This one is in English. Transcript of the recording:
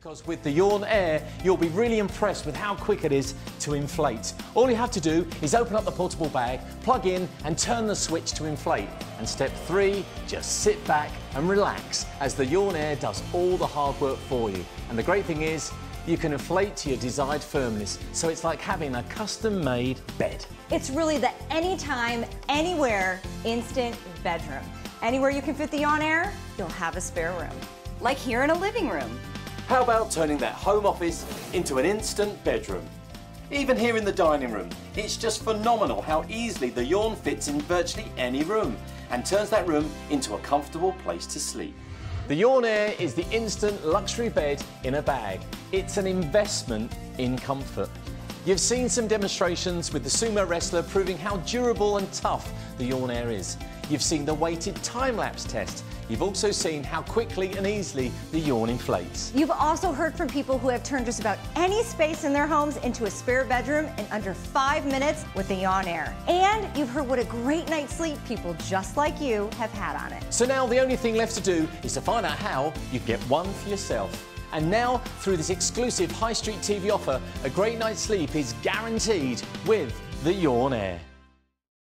Because with the Yawn Air, you'll be really impressed with how quick it is to inflate. All you have to do is open up the portable bag, plug in and turn the switch to inflate. And step three, just sit back and relax as the Yawn Air does all the hard work for you. And the great thing is, you can inflate to your desired firmness, so it's like having a custom-made bed. It's really the anytime, anywhere instant bedroom. Anywhere you can fit the Yawn Air, you'll have a spare room. Like here in a living room. How about turning that home office into an instant bedroom? Even here in the dining room, it's just phenomenal how easily the Yawn fits in virtually any room and turns that room into a comfortable place to sleep. The Yawn Air is the instant luxury bed in a bag. It's an investment in comfort. You've seen some demonstrations with the sumo wrestler proving how durable and tough the Yawn Air is. You've seen the weighted time-lapse test. You've also seen how quickly and easily the Yawn inflates. You've also heard from people who have turned just about any space in their homes into a spare bedroom in under five minutes with the Yawn Air. And you've heard what a great night's sleep people just like you have had on it. So now the only thing left to do is to find out how you can get one for yourself. And now, through this exclusive High Street TV offer, a great night's sleep is guaranteed with the Yawn Air.